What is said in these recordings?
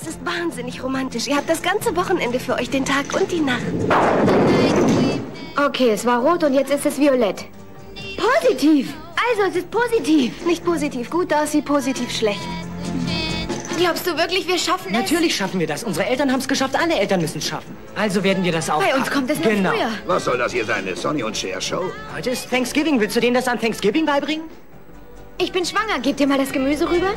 Es ist wahnsinnig romantisch. Ihr habt das ganze Wochenende für euch, den Tag und die Nacht. Okay, es war rot und jetzt ist es violett. Positiv! Also, es ist positiv. Nicht positiv gut, Darcy, positiv schlecht. Glaubst du wirklich, wir schaffen es? Natürlich schaffen wir das. Unsere Eltern haben es geschafft. Alle Eltern müssen es schaffen. Also werden wir das auch. Bei uns kommt es noch genau. früher. Was soll das hier sein? Eine Sonny und Cher Show? Heute ist Thanksgiving. Willst du denen das an Thanksgiving beibringen? Ich bin schwanger. Gebt ihr mal das Gemüse rüber?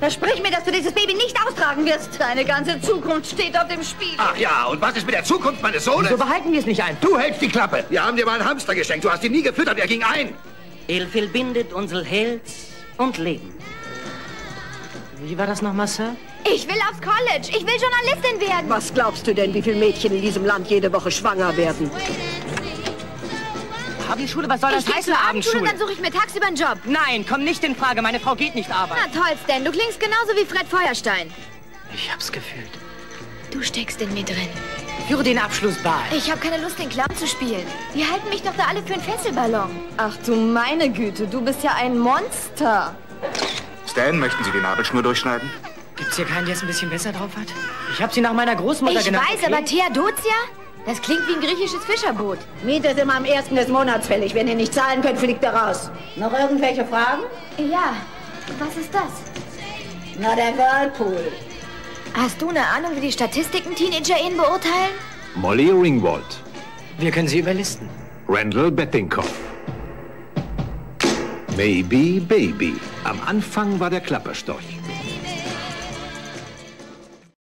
Versprich mir, dass du dieses Baby nicht austragen wirst. Deine ganze Zukunft steht auf dem Spiel. Ach ja, und was ist mit der Zukunft meines Sohnes? So behalten wir es nicht ein. Du hältst die Klappe. Wir haben dir mal einen Hamster geschenkt. Du hast ihn nie gefüttert. Er ging ein. El verbindet unser Herz und Leben. Wie war das nochmal, Sir? Ich will aufs College. Ich will Journalistin werden. Was glaubst du denn, wie viele Mädchen in diesem Land jede Woche schwanger werden? Abendschule? Was soll das ich gehe heißen, zur Abendschule, Abendschule? dann suche ich mir tagsüber einen Job. Nein, komm nicht in Frage. Meine Frau geht nicht arbeiten. Na toll, Stan. Du klingst genauso wie Fred Feuerstein. Ich hab's gefühlt. Du steckst in mir drin. Führe den Abschlussball. Ich habe keine Lust, den Clown zu spielen. Die halten mich doch da alle für einen Fesselballon. Ach du meine Güte, du bist ja ein Monster. Stan, möchten Sie die Nabelschnur durchschneiden? Gibt's hier keinen, der es ein bisschen besser drauf hat? Ich hab sie nach meiner Großmutter Ich genannt. weiß, okay? aber Theodosia? Das klingt wie ein griechisches Fischerboot. Miete ist immer am ersten des Monats fällig. Wenn ihr nicht zahlen könnt, fliegt er raus. Noch irgendwelche Fragen? Ja. Was ist das? Na, der Whirlpool. Hast du eine Ahnung, wie die Statistiken TeenagerInnen beurteilen? Molly Ringwald, Wir können sie überlisten. Randall Bettingkopf. Maybe Baby. Am Anfang war der Klapperstorch.